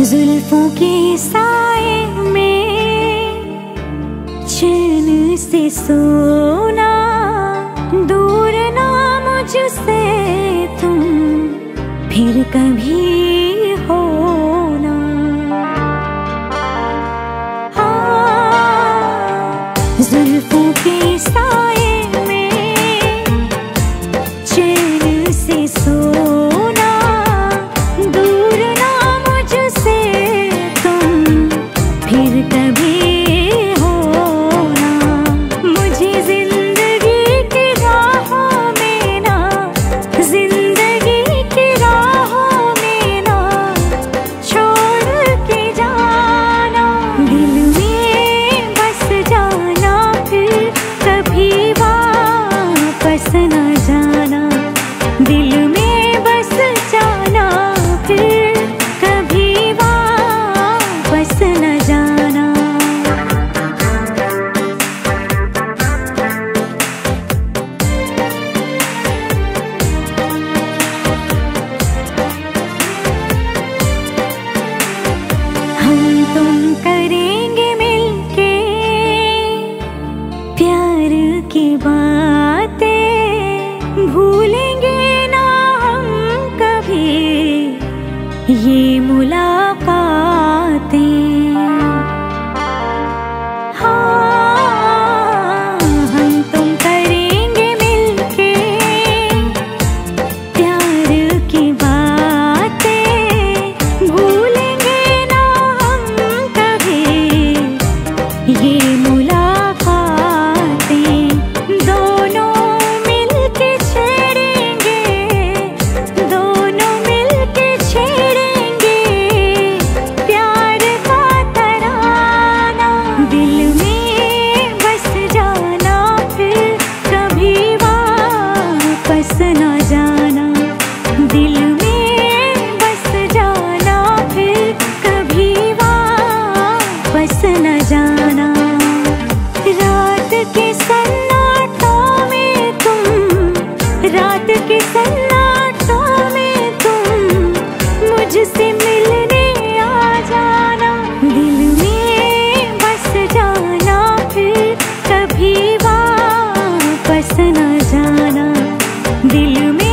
जुल्फों के साए में चैन से सोना दूर ना मुझसे तुम फिर कभी होना। हाँ, जुल्फों के साए कभी की बातें भूलेंगे ना हम कभी। ये मुलाकात पास न जाना दिल में